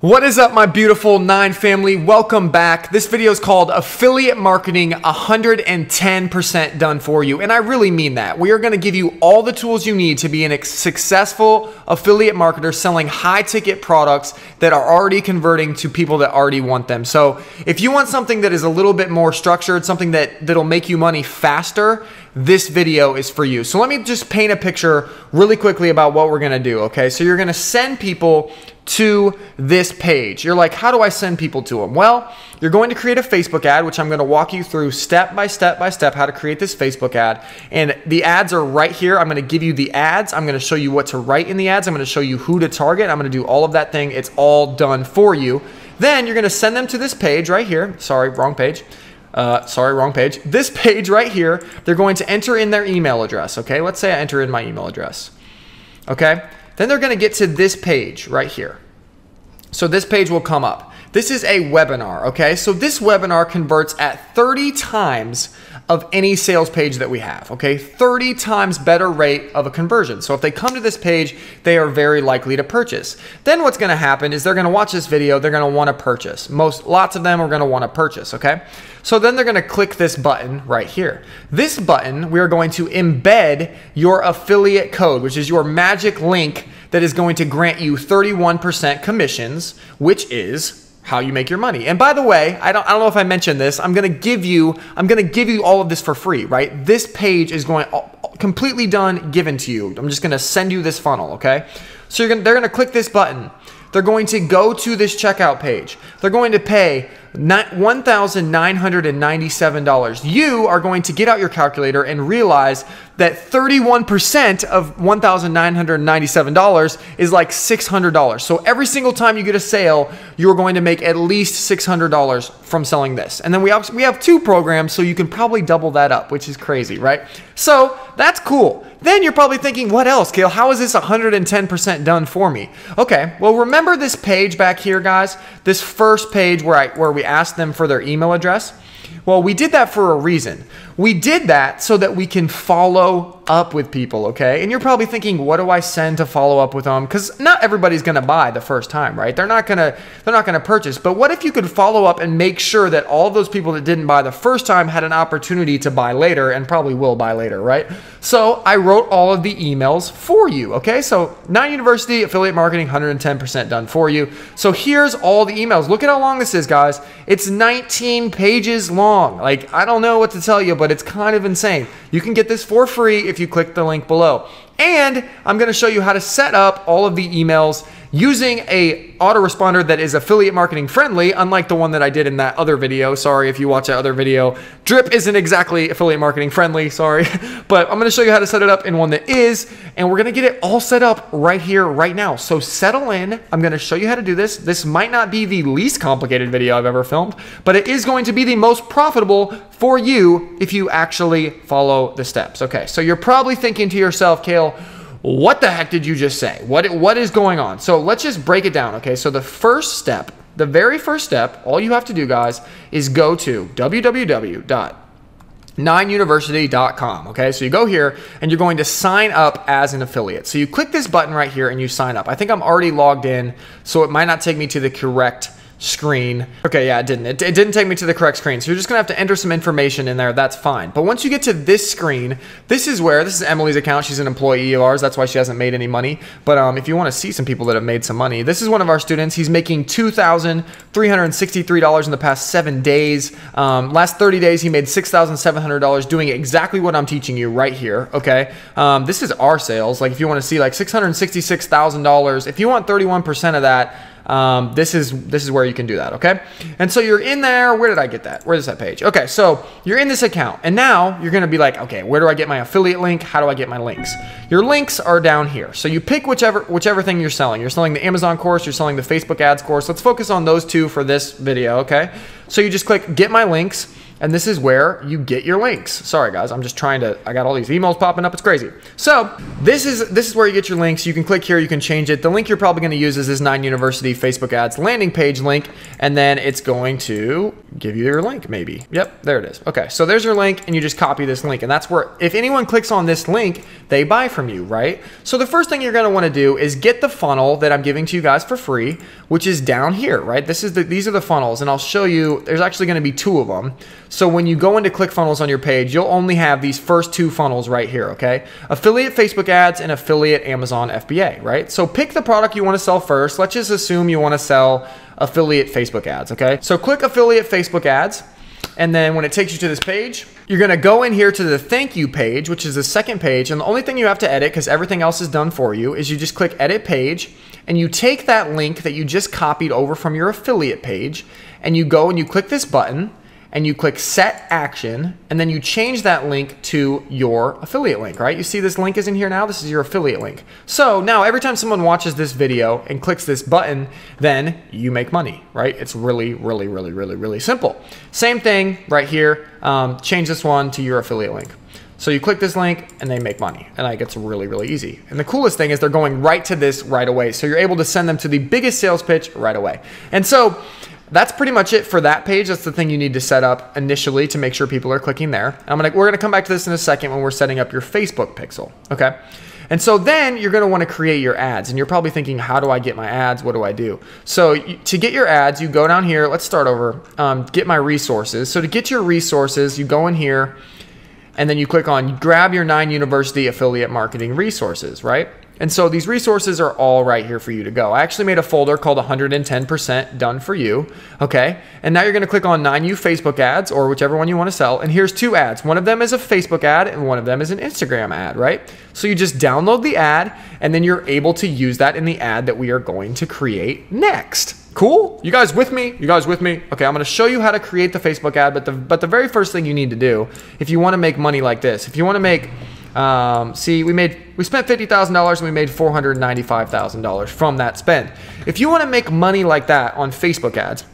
What is up, my beautiful Nine family? Welcome back. This video is called Affiliate Marketing 110% Done For You. And I really mean that. We are going to give you all the tools you need to be a successful affiliate marketer selling high ticket products that are already converting to people that already want them. So if you want something that is a little bit more structured, something that, that'll make you money faster, this video is for you. So let me just paint a picture really quickly about what we're going to do. Okay. So you're going to send people to this page. You're like, how do I send people to them? Well, you're going to create a Facebook ad, which I'm going to walk you through step by step by step how to create this Facebook ad. And the ads are right here. I'm going to give you the ads. I'm going to show you what to write in the ads. I'm going to show you who to target. I'm going to do all of that thing. It's all done for you. Then you're going to send them to this page right here. Sorry, wrong page. Uh, sorry, wrong page. This page right here, they're going to enter in their email address. Okay, let's say I enter in my email address. Okay, then they're going to get to this page right here. So this page will come up. This is a webinar, okay? So this webinar converts at 30 times of any sales page that we have, okay? 30 times better rate of a conversion. So if they come to this page, they are very likely to purchase. Then what's gonna happen is they're gonna watch this video, they're gonna wanna purchase. Most, lots of them are gonna wanna purchase, okay? So then they're gonna click this button right here. This button, we are going to embed your affiliate code, which is your magic link that is going to grant you 31% commissions, which is how you make your money. And by the way, I don't, I don't know if I mentioned this. I'm to give you I'm to give you all of this for free, right? This page is going uh, completely done given to you. I'm just to send you this funnel, okay? So you're gonna. they're to click this button. They're going to go to this checkout page. They're going to pay $1,997. You are going to get out your calculator and realize that 31% of $1,997 is like $600. So every single time you get a sale, you're going to make at least $600 from selling this. And then we have, we have two programs, so you can probably double that up, which is crazy, right? So that's cool. Then you're probably thinking, what else, Kale? How is this 110% done for me? Okay, well, remember this page back here, guys? This first page where, I, where we asked them for their email address? Well, we did that for a reason. We did that so that we can follow up with people, okay? And you're probably thinking, what do I send to follow up with them? Because not everybody's gonna buy the first time, right? They're not gonna they're not gonna purchase. But what if you could follow up and make sure that all those people that didn't buy the first time had an opportunity to buy later and probably will buy later, right? So I wrote all of the emails for you, okay? So Nine University affiliate marketing, 110% done for you. So here's all the emails. Look at how long this is, guys. It's 19 pages long. Like I don't know what to tell you, but but it's kind of insane. You can get this for free if you click the link below. And I'm going to show you how to set up all of the emails using a autoresponder that is affiliate marketing friendly, unlike the one that I did in that other video. Sorry if you watch that other video. Drip isn't exactly affiliate marketing friendly, sorry. but I'm gonna show you how to set it up in one that is, and we're gonna get it all set up right here, right now. So settle in. I'm gonna show you how to do this. This might not be the least complicated video I've ever filmed, but it is going to be the most profitable for you if you actually follow the steps. Okay, so you're probably thinking to yourself, Kale, what the heck did you just say? What, what is going on? So let's just break it down, okay? So the first step, the very first step, all you have to do, guys, is go to www.nineuniversity.com. Okay, so you go here and you're going to sign up as an affiliate. So you click this button right here and you sign up. I think I'm already logged in, so it might not take me to the correct screen. Okay, yeah, it didn't. It, it, didn't take me to the correct screen. So you're just gonna have to enter some information in there. That's fine. But once you get to this screen, this is where, this is Emily's account. She's an employee of ours. That's why she hasn't made any money. But um, if you wanna see some people that have made some money, this is one of our students. He's making $2,363 in the past seven days. Um, last 30 days, he made $6,700 doing exactly what I'm teaching you right here, okay? Um, this is our sales. Like if you wanna see like $666,000, if you want 31% of that, um, this is this is where you can do that, okay? And so you're in there. Where did I get that? Where is that page? Okay, so you're in this account, and now you're gonna be like, okay, where do I get my affiliate link? How do I get my links? Your links are down here. So you pick whichever whichever thing you're selling. You're selling the Amazon course. You're selling the Facebook ads course. Let's focus on those two for this video, okay? So you just click get my links. And this is where you get your links. Sorry guys, I'm just trying to, I got all these emails popping up, it's crazy. So this is this is where you get your links. You can click here, you can change it. The link you're probably gonna use is this 9 University Facebook ads landing page link, and then it's going to give you your link maybe. Yep, there it is. Okay, so there's your link and you just copy this link and that's where, if anyone clicks on this link, they buy from you, right? So the first thing you're gonna wanna do is get the funnel that I'm giving to you guys for free, which is down here, right? This is the, these are the funnels and I'll show you, there's actually gonna be two of them. So when you go into ClickFunnels on your page, you'll only have these first two funnels right here, okay? Affiliate Facebook ads and affiliate Amazon FBA, right? So pick the product you wanna sell first. Let's just assume you wanna sell affiliate Facebook ads, okay? So click affiliate Facebook ads. And then when it takes you to this page, you're gonna go in here to the thank you page, which is the second page. And the only thing you have to edit, because everything else is done for you, is you just click edit page and you take that link that you just copied over from your affiliate page and you go and you click this button and you click set action and then you change that link to your affiliate link, right? You see this link is in here now? This is your affiliate link. So now every time someone watches this video and clicks this button, then you make money, right? It's really, really, really, really, really simple. Same thing right here. Um, change this one to your affiliate link. So you click this link and they make money. And like it's really, really easy. And the coolest thing is they're going right to this right away. So you're able to send them to the biggest sales pitch right away. And so that's pretty much it for that page. That's the thing you need to set up initially to make sure people are clicking there. I'm gonna, we're gonna come back to this in a second when we're setting up your Facebook pixel, okay? And so then you're gonna wanna create your ads. And you're probably thinking, how do I get my ads? What do I do? So to get your ads, you go down here, let's start over, um, get my resources. So to get your resources, you go in here and then you click on grab your 9 University affiliate marketing resources, right? And so these resources are all right here for you to go. I actually made a folder called 110% done for you. Okay. And now you're going to click on 9U Facebook ads or whichever one you want to sell. And here's two ads. One of them is a Facebook ad and one of them is an Instagram ad, right? So you just download the ad and then you're able to use that in the ad that we are going to create next. Cool? You guys with me? You guys with me? Okay, I'm going to show you how to create the Facebook ad, but the but the very first thing you need to do if you want to make money like this, if you want to make um, see, we made we spent fifty thousand dollars and we made four hundred ninety-five thousand dollars from that spend. If you want to make money like that on Facebook ads,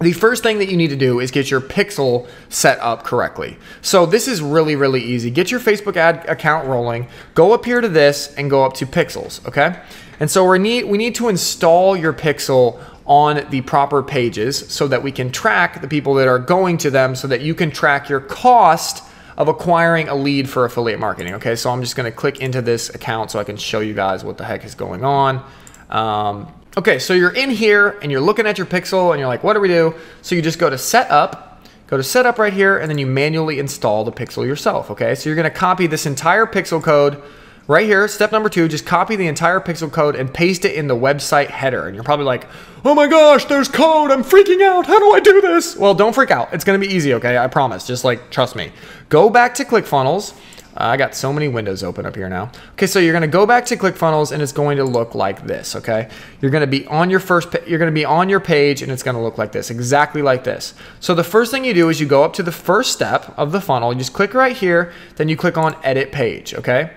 the first thing that you need to do is get your pixel set up correctly. So this is really, really easy. Get your Facebook ad account rolling, go up here to this and go up to pixels, okay? And so we need, we need to install your pixel on the proper pages so that we can track the people that are going to them so that you can track your cost of acquiring a lead for affiliate marketing. Okay, so I'm just gonna click into this account so I can show you guys what the heck is going on. Um, okay, so you're in here and you're looking at your pixel and you're like, what do we do? So you just go to setup, go to setup right here, and then you manually install the pixel yourself. Okay, so you're gonna copy this entire pixel code Right here, step number two, just copy the entire pixel code and paste it in the website header. And you're probably like, oh my gosh, there's code. I'm freaking out. How do I do this? Well, don't freak out. It's going to be easy, okay? I promise. Just like, trust me. Go back to ClickFunnels. Uh, I got so many windows open up here now. Okay, so you're gonna go back to ClickFunnels and it's going to look like this, okay? You're gonna be on your first, you're gonna be on your page and it's gonna look like this, exactly like this. So the first thing you do is you go up to the first step of the funnel, you just click right here, then you click on edit page, okay?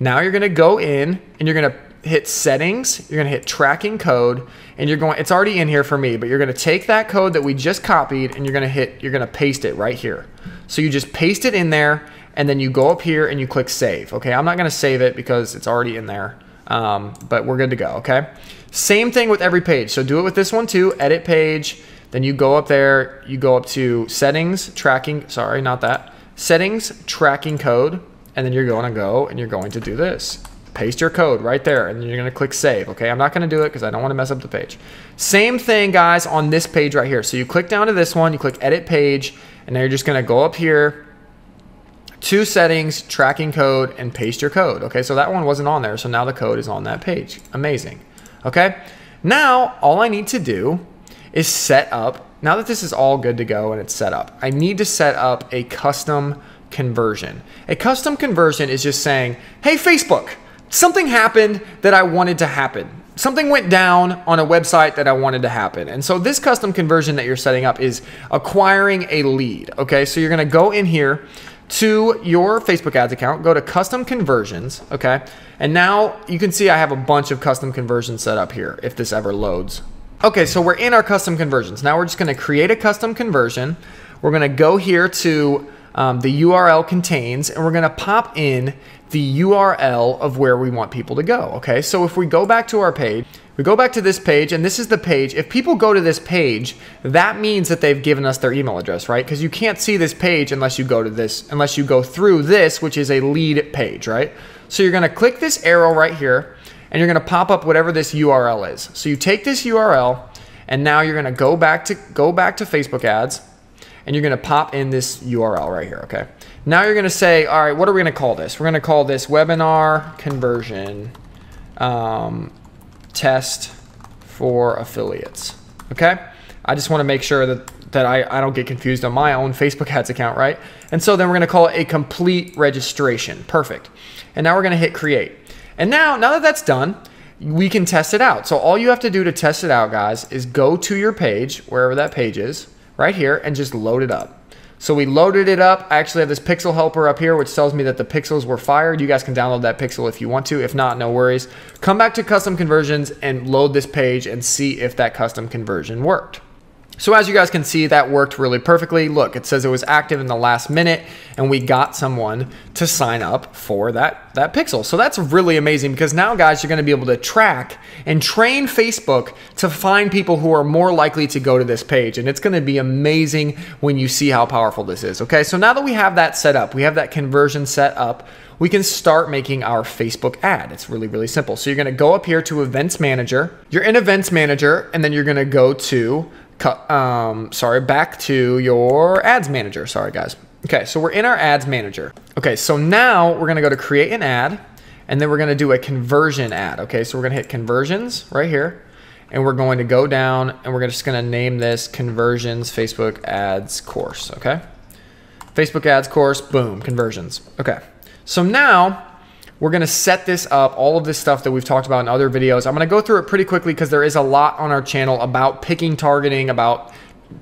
Now you're gonna go in and you're gonna hit settings, you're gonna hit tracking code, and you're going, it's already in here for me, but you're gonna take that code that we just copied and you're gonna hit, you're gonna paste it right here. So you just paste it in there and then you go up here and you click save. Okay, I'm not gonna save it because it's already in there, um, but we're good to go, okay? Same thing with every page. So do it with this one too, edit page, then you go up there, you go up to settings, tracking, sorry, not that, settings, tracking code, and then you're going to go and you're going to do this. Paste your code right there, and then you're going to click save. Okay, I'm not going to do it because I don't want to mess up the page. Same thing, guys, on this page right here. So you click down to this one, you click edit page, and then you're just going to go up here to settings, tracking code, and paste your code. Okay, so that one wasn't on there, so now the code is on that page. Amazing. Okay, now all I need to do is set up, now that this is all good to go and it's set up, I need to set up a custom conversion. A custom conversion is just saying, hey, Facebook, something happened that I wanted to happen. Something went down on a website that I wanted to happen. And so this custom conversion that you're setting up is acquiring a lead. Okay, so you're gonna go in here to your Facebook ads account, go to custom conversions, okay? And now you can see I have a bunch of custom conversions set up here if this ever loads. Okay, so we're in our custom conversions. Now we're just gonna create a custom conversion. we're gonna go here to um, the URL contains, and we're gonna pop in the URL of where we want people to go, okay? So if we go back to our page, we go back to this page, and this is the page. If people go to this page, that means that they've given us their email address, right? Because you can't see this page unless you go to this, unless you go through this, which is a lead page, right? So you're gonna click this arrow right here, and you're gonna pop up whatever this URL is. So you take this URL, and now you're gonna go back to go back to Facebook ads, and you're gonna pop in this URL right here, okay? Now you're gonna say, all right, what are we gonna call this? We're gonna call this webinar conversion um, test for affiliates, okay? I just wanna make sure that, that I, I don't get confused on my own Facebook ads account, right? And so then we're gonna call it a complete registration, perfect. And now we're gonna hit create. And now, now that that's done, we can test it out. So all you have to do to test it out, guys, is go to your page, wherever that page is, right here and just load it up. So we loaded it up. I actually have this pixel helper up here, which tells me that the pixels were fired. You guys can download that pixel if you want to. If not, no worries. Come back to custom conversions and load this page and see if that custom conversion worked. So as you guys can see, that worked really perfectly. Look, it says it was active in the last minute and we got someone to sign up for that, that pixel. So that's really amazing because now guys, you're gonna be able to track and train Facebook to find people who are more likely to go to this page. And it's gonna be amazing when you see how powerful this is, okay? So now that we have that set up, we have that conversion set up, we can start making our Facebook ad. It's really, really simple. So you're gonna go up here to Events Manager. You're in Events Manager and then you're gonna go to um, sorry, back to your ads manager. Sorry, guys. Okay, so we're in our ads manager. Okay, so now we're gonna go to create an ad and then we're gonna do a conversion ad. Okay, so we're gonna hit conversions right here and we're going to go down and we're just gonna name this conversions Facebook ads course. Okay, Facebook ads course, boom, conversions. Okay, so now we're gonna set this up, all of this stuff that we've talked about in other videos. I'm gonna go through it pretty quickly because there is a lot on our channel about picking targeting, about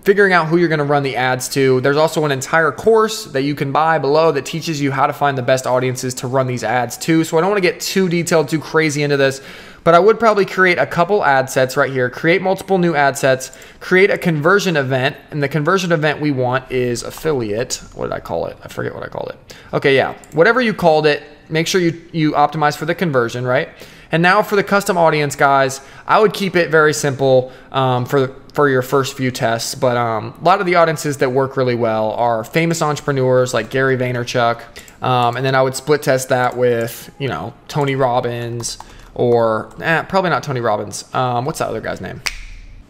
figuring out who you're gonna run the ads to. There's also an entire course that you can buy below that teaches you how to find the best audiences to run these ads to. So I don't wanna get too detailed, too crazy into this, but I would probably create a couple ad sets right here, create multiple new ad sets, create a conversion event, and the conversion event we want is affiliate. What did I call it? I forget what I called it. Okay, yeah, whatever you called it, make sure you, you optimize for the conversion, right? And now for the custom audience, guys, I would keep it very simple um, for for your first few tests. But um, a lot of the audiences that work really well are famous entrepreneurs like Gary Vaynerchuk, um, and then I would split test that with you know Tony Robbins or eh, probably not Tony Robbins. Um, what's that other guy's name?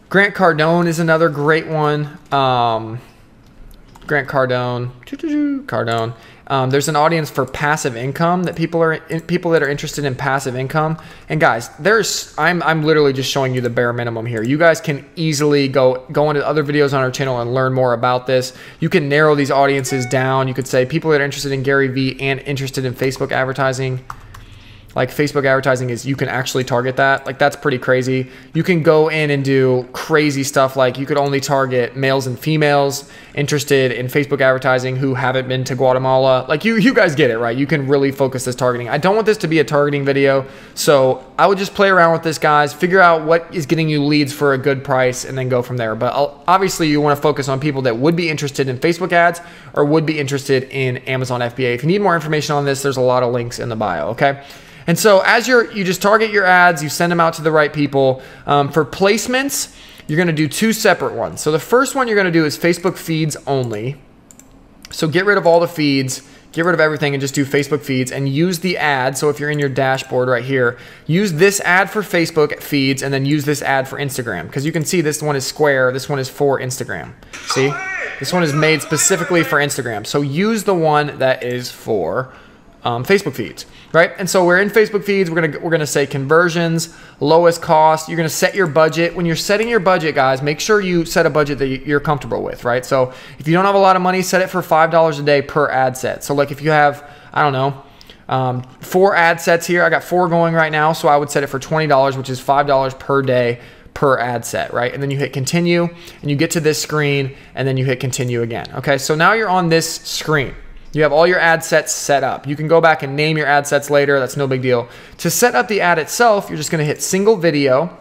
Grant Cardone is another great one. Um, Grant Cardone, Cardone. Um, there's an audience for passive income that people are in, people that are interested in passive income. And guys, there's I'm I'm literally just showing you the bare minimum here. You guys can easily go go into other videos on our channel and learn more about this. You can narrow these audiences down. You could say people that are interested in Gary Vee and interested in Facebook advertising like Facebook advertising is you can actually target that. Like that's pretty crazy. You can go in and do crazy stuff like you could only target males and females interested in Facebook advertising who haven't been to Guatemala. Like you you guys get it, right? You can really focus this targeting. I don't want this to be a targeting video. So, I would just play around with this guys, figure out what is getting you leads for a good price and then go from there. But uh, obviously you want to focus on people that would be interested in Facebook ads or would be interested in Amazon FBA. If you need more information on this, there's a lot of links in the bio, okay? And so as you're, you just target your ads, you send them out to the right people. Um, for placements, you're gonna do two separate ones. So the first one you're gonna do is Facebook feeds only. So get rid of all the feeds, get rid of everything and just do Facebook feeds and use the ad. So if you're in your dashboard right here, use this ad for Facebook feeds and then use this ad for Instagram. Because you can see this one is square, this one is for Instagram. See? This one is made specifically for Instagram. So use the one that is for um, Facebook feeds, right? And so we're in Facebook feeds. We're gonna we're gonna say conversions, lowest cost. You're gonna set your budget. When you're setting your budget, guys, make sure you set a budget that you're comfortable with, right? So if you don't have a lot of money, set it for five dollars a day per ad set. So like if you have, I don't know. Um, four ad sets here. I got four going right now, so I would set it for $20, which is $5 per day per ad set, right? And then you hit continue and you get to this screen and then you hit continue again. Okay, so now you're on this screen. You have all your ad sets set up. You can go back and name your ad sets later. That's no big deal. To set up the ad itself, you're just going to hit single video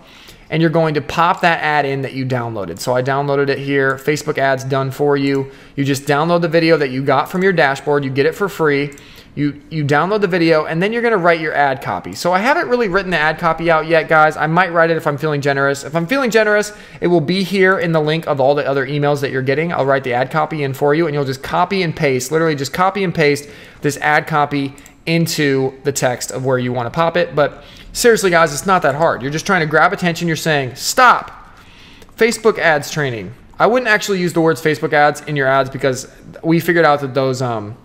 and you're going to pop that ad in that you downloaded. So I downloaded it here. Facebook ads done for you. You just download the video that you got from your dashboard. You get it for free. You, you download the video and then you're going to write your ad copy. So I haven't really written the ad copy out yet, guys. I might write it if I'm feeling generous. If I'm feeling generous, it will be here in the link of all the other emails that you're getting. I'll write the ad copy in for you and you'll just copy and paste, literally just copy and paste this ad copy into the text of where you want to pop it. But seriously, guys, it's not that hard. You're just trying to grab attention. You're saying, stop. Facebook ads training. I wouldn't actually use the words Facebook ads in your ads because we figured out that those um,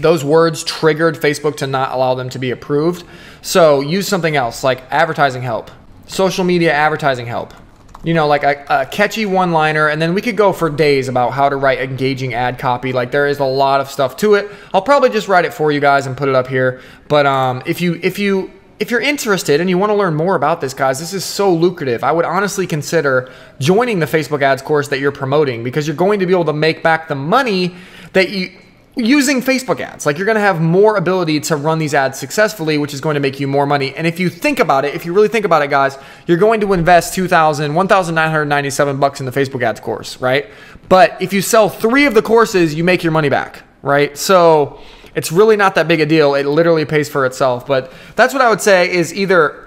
those words triggered Facebook to not allow them to be approved. So use something else like advertising help, social media advertising help. You know, like a, a catchy one liner, and then we could go for days about how to write engaging ad copy. Like there is a lot of stuff to it. I'll probably just write it for you guys and put it up here. But um, if you if you if you're interested and you want to learn more about this, guys, this is so lucrative. I would honestly consider joining the Facebook ads course that you're promoting because you're going to be able to make back the money that you using Facebook ads. Like you're going to have more ability to run these ads successfully, which is going to make you more money. And if you think about it, if you really think about it, guys, you're going to invest 2,000, 1,997 bucks in the Facebook ads course, right? But if you sell three of the courses, you make your money back, right? So it's really not that big a deal. It literally pays for itself. But that's what I would say is either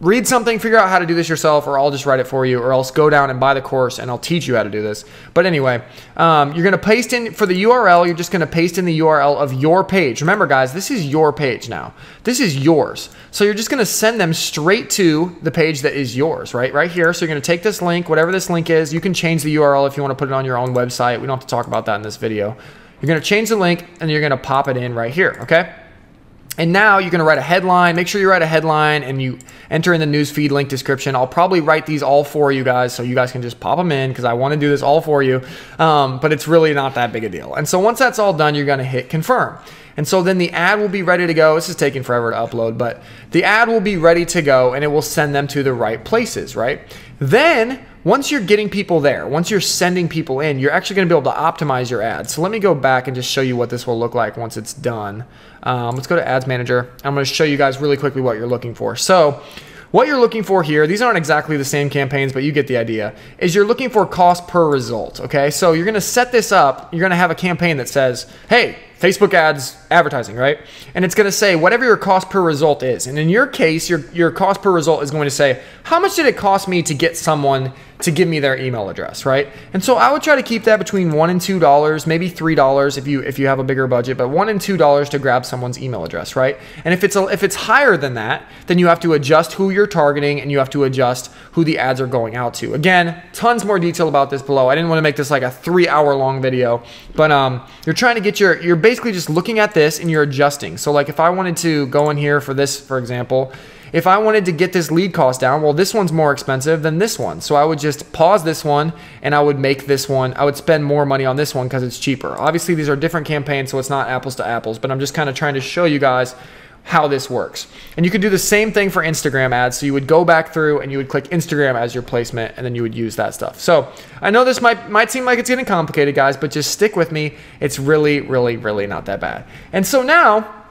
read something, figure out how to do this yourself, or I'll just write it for you, or else go down and buy the course and I'll teach you how to do this. But anyway, um, you're to paste in for the URL, you're just to paste in the URL of your page. Remember, guys, this is your page now. This is yours. So you're just to send them straight to the page that is yours, right? Right here. So you're to take this link, whatever this link is. You can change the URL if you want to put it on your own website. We don't have to talk about that in this video. You're to change the link and you're to pop it in right here, okay? And now you're going to write a headline. Make sure you write a headline and you enter in the newsfeed link description. I'll probably write these all for you guys so you guys can just pop them in because I want to do this all for you. Um, but it's really not that big a deal. And so once that's all done, you're going to hit confirm. And so then the ad will be ready to go. This is taking forever to upload, but the ad will be ready to go and it will send them to the right places, right? Then once you're getting people there, once you're sending people in, you're actually going to be able to optimize your ads. So let me go back and just show you what this will look like once it's done. Um, let's go to Ads Manager. I'm going to show you guys really quickly what you're looking for. So what you're looking for here, these aren't exactly the same campaigns, but you get the idea, is you're looking for cost per result, okay? So you're gonna set this up, you're gonna have a campaign that says, hey, Facebook ads advertising, right? And it's going to say whatever your cost per result is. And in your case, your, your cost per result is going to say, how much did it cost me to get someone to give me their email address, right? And so I would try to keep that between one and two dollars, maybe three dollars if you if you have a bigger budget, but one and two dollars to grab someone's email address, right? And if it's a, if it's higher than that, then you have to adjust who you're targeting and you have to adjust who the ads are going out to. Again, tons more detail about this below. I didn't want to make this like a three hour long video, but um, you're trying to get your you're basically just looking at this and you're adjusting. So like if I wanted to go in here for this, for example, if I wanted to get this lead cost down, well, this one's more expensive than this one. So I would just pause this one and I would make this one, I would spend more money on this one because it's cheaper. Obviously, these are different campaigns, so it's not apples to apples, but I'm just kind of trying to show you guys how this works. And you could do the same thing for Instagram ads. So you would go back through and you would click Instagram as your placement and then you would use that stuff. So I know this might, might seem like it's getting complicated, guys, but just stick with me. It's really, really, really not that bad. And so now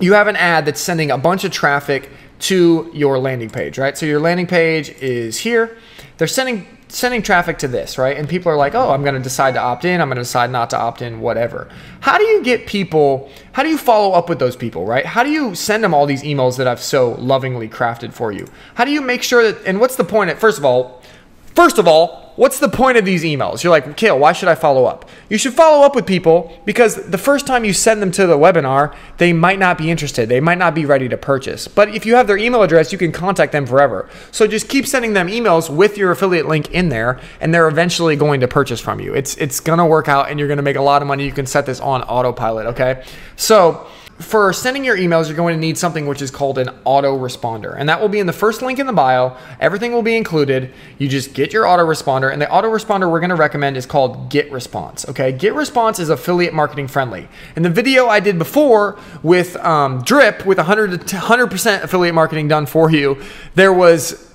you have an ad that's sending a bunch of traffic to your landing page, right? So your landing page is here. They're sending sending traffic to this, right? And people are like, "Oh, I'm going to decide to opt in. I'm going to decide not to opt in, whatever." How do you get people? How do you follow up with those people, right? How do you send them all these emails that I've so lovingly crafted for you? How do you make sure that and what's the point? At, first of all, first of all, what's the point of these emails? You're like, Kale, why should I follow up? You should follow up with people because the first time you send them to the webinar, they might not be interested. They might not be ready to purchase. But if you have their email address, you can contact them forever. So just keep sending them emails with your affiliate link in there, and they're eventually going to purchase from you. It's it's gonna work out, and you're gonna make a lot of money. You can set this on autopilot. Okay, so for sending your emails, you're going to need something which is called an autoresponder. And that will be in the first link in the bio. Everything will be included. You just get your autoresponder. And the autoresponder we're going to recommend is called GetResponse. Okay, GetResponse is affiliate marketing friendly. In the video I did before with um, Drip, with 100 100% affiliate marketing done for you, there was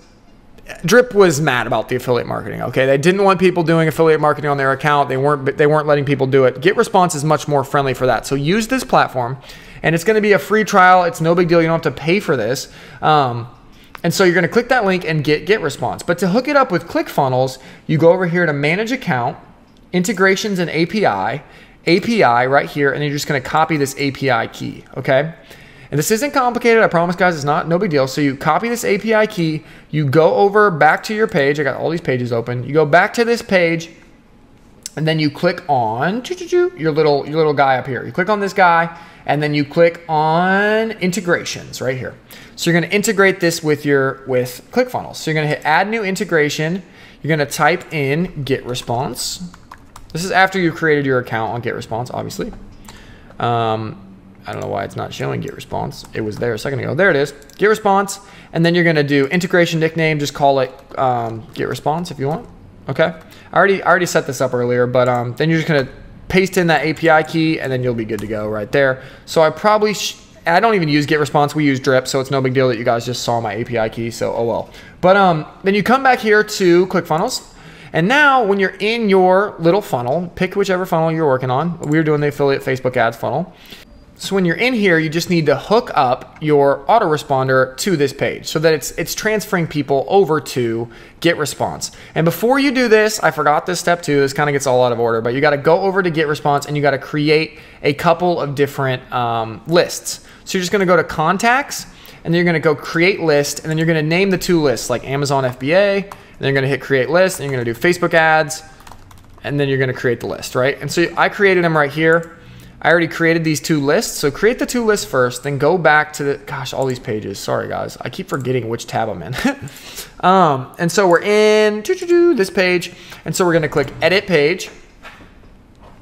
Drip was mad about the affiliate marketing. Okay, they didn't want people doing affiliate marketing on their account. They weren't they weren't letting people do it. GetResponse is much more friendly for that. So use this platform and it's going to be a free trial. It's no big deal. You don't have to pay for this. Um, And so you're going to click that link and get get response. But to hook it up with ClickFunnels, you go over here to manage account, integrations and API, API right here, and you're just going to copy this API key, okay? And this isn't complicated, I promise guys, it's not, no big deal. So you copy this API key, you go over back to your page, I got all these pages open, you go back to this page, and then you click on your little, your little guy up here. You click on this guy, and then you click on integrations right here. So you're gonna integrate this with your, with ClickFunnels. So you're gonna hit add new integration, you're gonna type in get response. This is after you've created your account on get response, obviously. Um, I don't know why it's not showing get response. It was there a second ago. There it is. Get response. And then you're going to do integration nickname. Just call it um, get response if you want. Okay. I already, I already set this up earlier, but um, then you're just to paste in that API key and then you'll be good to go right there. So I probably, I don't even use get response. We use drip. So it's no big deal that you guys just saw my API key. So, oh well. But um, then you come back here to ClickFunnels. And now when you're in your little funnel, pick whichever funnel you're working on. We're doing the affiliate Facebook ads funnel. So when you're in here, you just need to hook up your autoresponder to this page so that it's it's transferring people over to get response. And before you do this, I forgot this step too. This kind of gets all out of order, but you got to go over to get response and you got to create a couple of different um, lists. So you're just going to go to contacts and then you're going to go create list and then you're going to name the two lists like Amazon FBA and then you're going to hit create list and you're going to do Facebook ads and then you're going to create the list, right? And so I created them right here. I already created these two lists. So create the two lists first, then go back to the, gosh, all these pages. Sorry guys. I keep forgetting which tab I'm in. um, and so we're in this page. And so we're going to click edit page.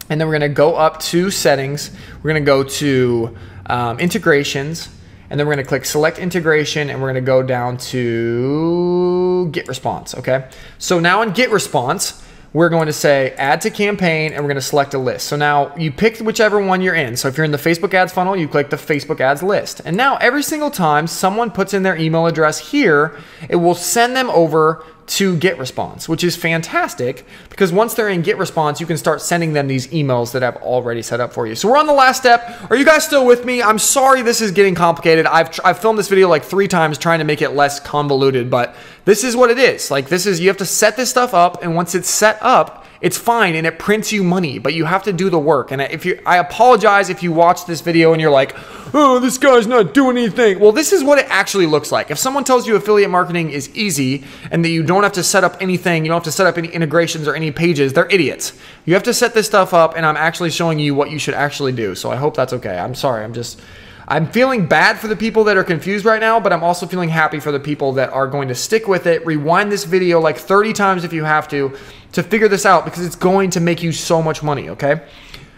And then we're going to go up to settings. We're going to go to um, integrations. And then we're going to click select integration and we're going to go down to get response. Okay. So now in get response, we're going to say add to campaign and we're going to select a list. So now you pick whichever one you're in. So if you're in the Facebook ads funnel, you click the Facebook ads list. And now every single time someone puts in their email address here, it will send them over to get response, which is fantastic because once they're in get response, you can start sending them these emails that I've already set up for you. So we're on the last step. Are you guys still with me? I'm sorry this is getting complicated. I've, I've filmed this video like three times trying to make it less convoluted, but this is what it is. Like this is, you have to set this stuff up and once it's set up, it's fine and it prints you money, but you have to do the work. And if you, I apologize if you watch this video and you're like, oh, this guy's not doing anything. Well, this is what it actually looks like. If someone tells you affiliate marketing is easy and that you don't have to set up anything, you don't have to set up any integrations or any pages, they're idiots. You have to set this stuff up and I'm actually showing you what you should actually do. So I hope that's okay. I'm sorry. I'm just, I'm feeling bad for the people that are confused right now, but I'm also feeling happy for the people that are going to stick with it. Rewind this video like 30 times if you have to to figure this out because it's going to make you so much money, okay?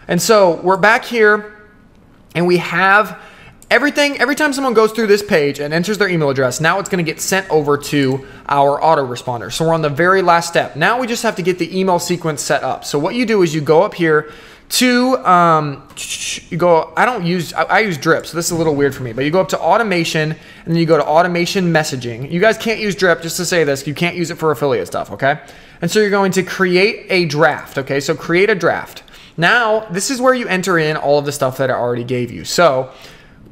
And so we're back here and we have everything. Every time someone goes through this page and enters their email address, now it's going to get sent over to our autoresponder. So we're on the very last step. Now we just have to get the email sequence set up. So what you do is you go up here to um, you go i don't use I, I, use drip so this is a little weird for me but you go up to automation and then you go to automation messaging. You guys can't use drip just to say this you can't use it for affiliate stuff okay? And so you're going to create a draft okay? So create a draft. Now this is where you enter in all of the stuff that i already gave you. So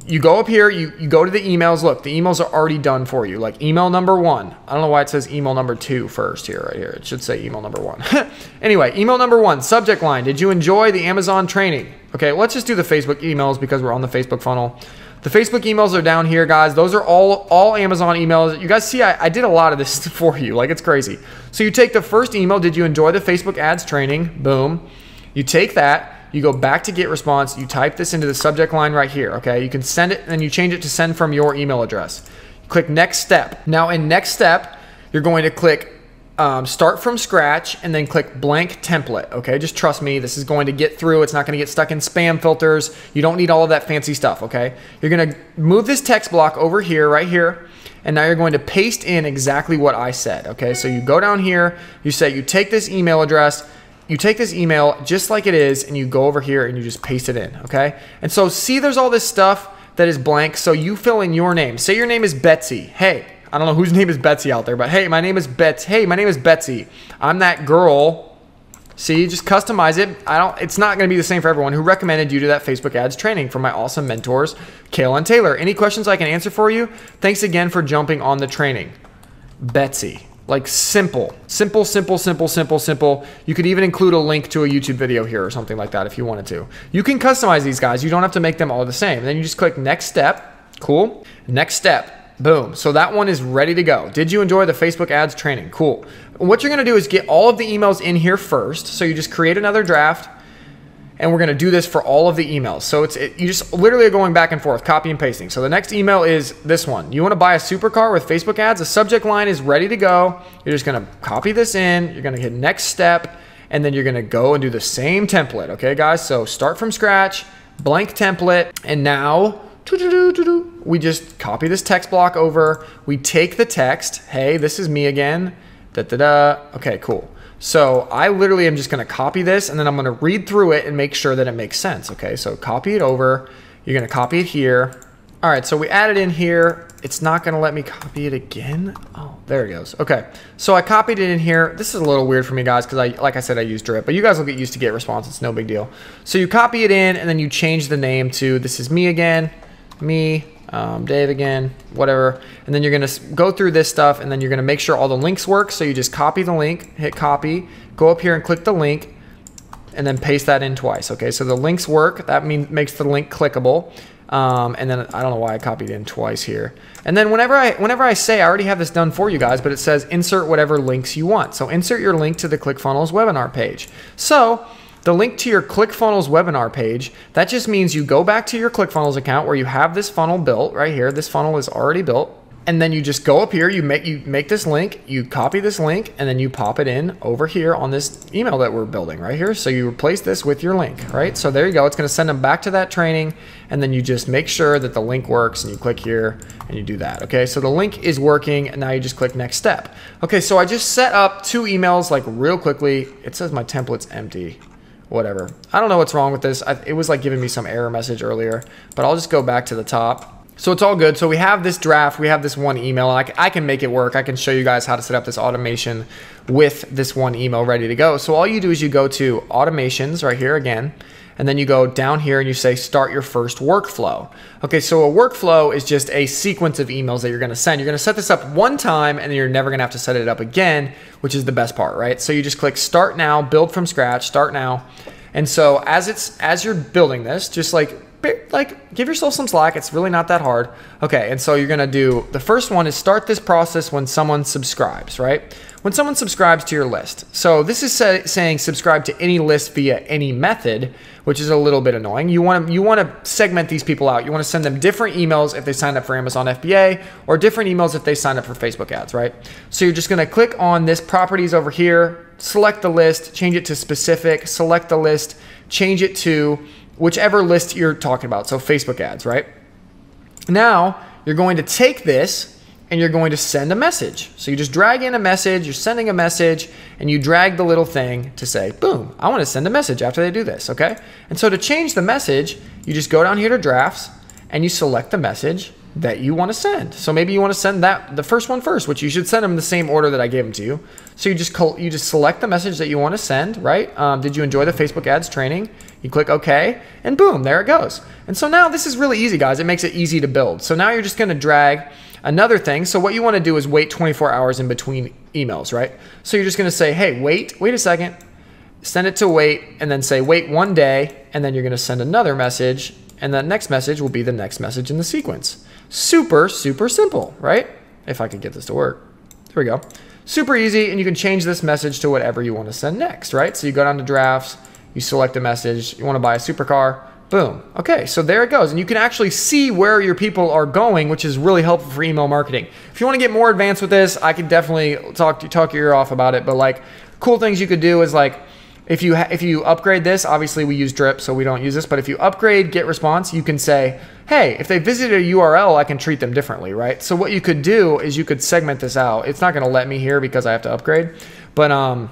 you go up here, you, you go to the emails. Look, the emails are already done for you. Like email number one. I don't know why it says email number two first here, right here. It should say email number one. anyway, email number one, subject line. Did you enjoy the Amazon training? Okay, let's just do the Facebook emails because we're on the Facebook funnel. The Facebook emails are down here, guys. Those are all, all Amazon emails. You guys see, I, I did a lot of this for you. Like, it's crazy. So you take the first email. Did you enjoy the Facebook ads training? Boom. You take that you go back to get response, you type this into the subject line right here, okay? You can send it and you change it to send from your email address. Click next step. Now in next step, you're going to click um, start from scratch and then click blank template, okay? Just trust me, this is going to get through. It's not gonna get stuck in spam filters. You don't need all of that fancy stuff, okay? You're gonna move this text block over here, right here, and now you're going to paste in exactly what I said, okay? So you go down here, you say you take this email address, you take this email just like it is and you go over here and you just paste it in, okay? And so see there's all this stuff that is blank. So you fill in your name. Say your name is Betsy. Hey, I don't know whose name is Betsy out there, but hey, my name is Betsy. Hey, my name is Betsy. I'm that girl See, just customize it. I don't. It's not going to be the same for everyone. Who recommended you to that Facebook ads training from my awesome mentors, Kale and Taylor? Any questions I can answer for you? Thanks again for jumping on the training, Betsy. Like simple, simple, simple, simple, simple, simple. You could even include a link to a YouTube video here or something like that if you wanted to. You can customize these guys. You don't have to make them all the same. And then you just click next step. Cool. Next step. Boom. So that one is ready to go. Did you enjoy the Facebook ads training? Cool. What you're going to do is get all of the emails in here first. So you just create another draft and we're going to do this for all of the emails. So it's it, you just literally are going back and forth, copy and pasting. So the next email is this one. You want to buy a supercar with Facebook ads? The subject line is ready to go. You're just going to copy this in. You're going to hit next step, and then you're going to go and do the same template. Okay, guys. So start from scratch, blank template, and now we just copy this text block over. We take the text. Hey, this is me again. Da da da. Okay, cool. So I literally am just going to copy this and then I'm going to read through it and make sure that it makes sense. Okay, so copy it over. You're going to copy it here. All right, so we add it in here. It's not going to let me copy it again. Oh, there it goes. Okay, so I copied it in here. This is a little weird for me, guys, because I, like I said, I use drip, but you guys will get used to get response, It's no big deal. So you copy it in and then you change the name to this is me again, me, um, Dave again, whatever. And then you're going to go through this stuff and then you're going to make sure all the links work. So you just copy the link, hit copy, go up here and click the link and then paste that in twice. Okay, so the links work. That means makes the link clickable. Um, and then I don't know why I copied in twice here. And then whenever I whenever I say I already have this done for you guys, but it says insert whatever links you want. So insert your link to the ClickFunnels webinar page. So the link to your ClickFunnels webinar page, that just means you go back to your ClickFunnels account where you have this funnel built right here. This funnel is already built. And then you just go up here, you make you make this link, you copy this link, and then you pop it in over here on this email that we're building right here. So you replace this with your link, right? So there you go. It's gonna send them back to that training, and then you just make sure that the link works and you click here and you do that. Okay, so the link is working, and now you just click next step. Okay, so I just set up two emails like real quickly. It says my template's empty whatever. I don't know what's wrong with this. I, it was like giving me some error message earlier, but I'll just go back to the top. So it's all good. So we have this draft, we have this one email. I, I can make it work. I can show you guys how to set up this automation with this one email ready to go. So all you do is you go to automations right here again, and then you go down here and you say start your first workflow. Okay, so a workflow is just a sequence of emails that you're gonna send. You're gonna set this up one time and then you're never gonna have to set it up again, which is the best part, right? So you just click start now, build from scratch, start now. And so as it's as you're building this, just like like give yourself some slack. It's really not that hard. Okay, and so you're gonna do the first one is start this process when someone subscribes, right? When someone subscribes to your list. So this is say, saying subscribe to any list via any method, which is a little bit annoying. You want to you want to segment these people out. You want to send them different emails if they sign up for Amazon FBA or different emails if they sign up for Facebook ads, right? So you're just going to click on this properties over here, select the list, change it to specific, select the list, change it to whichever list you're talking about. So Facebook ads, right? Now, you're going to take this and you're going to send a message. So you just drag in a message, you're sending a message, and you drag the little thing to say, boom, I want to send a message after they do this, okay? And so to change the message, you just go down here to drafts and you select the message that you want to send. So maybe you want to send that the first one first, which you should send them the same order that I gave them to you. So you just you just select the message that you want to send, right? Um, did you enjoy the Facebook ads training? You click OK, and boom, there it goes. And so now this is really easy, guys. It makes it easy to build. So now you're just going to drag Another thing, so what you want to do is wait 24 hours in between emails, right? So you're just going to say, hey, wait, wait a second, send it to wait, and then say wait one day, and then you're going to send another message, and that next message will be the next message in the sequence. Super, super simple, right? If I could get this to work. There we go. Super easy, and you can change this message to whatever you want to send next, right? So you go down to drafts, you select a message, you want to buy a supercar, Boom. Okay, so there it goes. And you can actually see where your people are going, which is really helpful for email marketing. If you want to get more advanced with this, I could definitely talk to, talk your ear off about it. But like cool things you could do is like if you if you upgrade this, obviously we use drip, so we don't use this. But if you upgrade get response, you can say, hey, if they visit a URL, I can treat them differently, right? So what you could do is you could segment this out. It's not going to let me here because I have to upgrade, but um,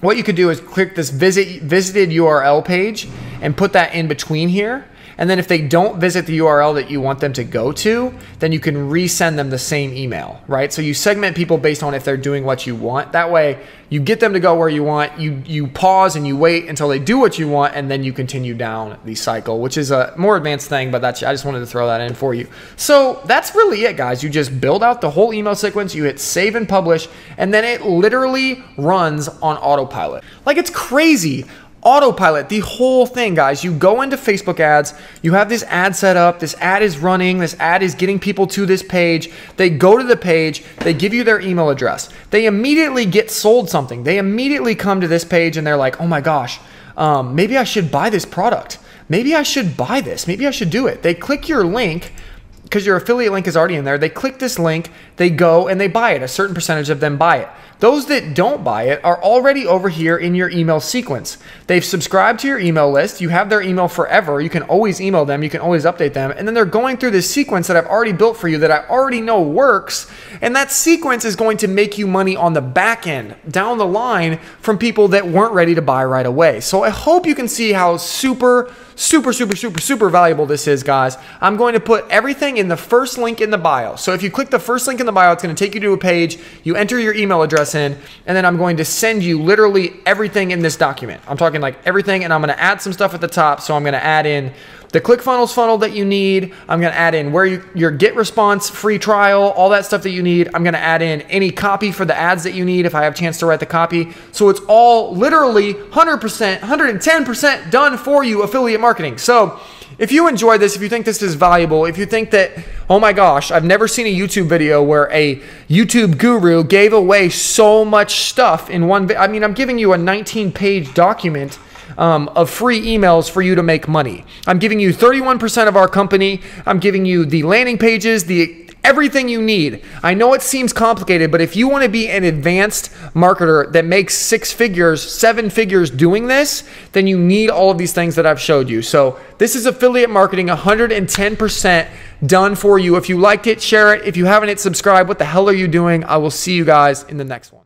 what you could do is click this visit visited URL page and put that in between here. And then if they don't visit the URL that you want them to go to, then you can resend them the same email, right? So you segment people based on if they're doing what you want. That way, you get them to go where you want. You you pause and you wait until they do what you want, and then you continue down the cycle, which is a more advanced thing. But that's I just wanted to throw that in for you. So that's really it, guys. You just build out the whole email sequence. You hit save and publish, and then it literally runs on autopilot. Like it's crazy autopilot, the whole thing, guys. You go into Facebook ads, you have this ad set up, this ad is running, this ad is getting people to this page. They go to the page, they give you their email address. They immediately get sold something. They immediately come to this page and they're like, oh my gosh, um, maybe I should buy this product. Maybe I should buy this. Maybe I should do it. They click your link because your affiliate link is already in there. They click this link, they go and they buy it. A certain percentage of them buy it. Those that don't buy it are already over here in your email sequence. They've subscribed to your email list. You have their email forever. You can always email them. You can always update them. And then they're going through this sequence that I've already built for you that I already know works. And that sequence is going to make you money on the back end down the line from people that weren't ready to buy right away. So I hope you can see how super, super, super, super, super valuable this is, guys. I'm going to put everything in the first link in the bio. So if you click the first link in the bio, it's going to take you to a page. You enter your email address in, and then I'm going to send you literally everything in this document. I'm talking like everything, and I'm going to add some stuff at the top. So I'm going to add in the ClickFunnels funnel that you need. I'm going to add in where you, your GetResponse free trial, all that stuff that you need. I'm going to add in any copy for the ads that you need if I have a chance to write the copy. So it's all literally 100%, 110% done for you affiliate marketing. So if you enjoy this, if you think this is valuable, if you think that, oh my gosh, I've never seen a YouTube video where a YouTube guru gave away so much stuff in one, I mean, I'm giving you a 19 page document um, of free emails for you to make money. I'm giving you 31% of our company. I'm giving you the landing pages, the everything you need. I know it seems complicated, but if you want to be an advanced marketer that makes six figures, seven figures doing this, then you need all of these things that I've showed you. So this is affiliate marketing 110% done for you. If you liked it, share it. If you haven't hit subscribe, what the hell are you doing? I will see you guys in the next one.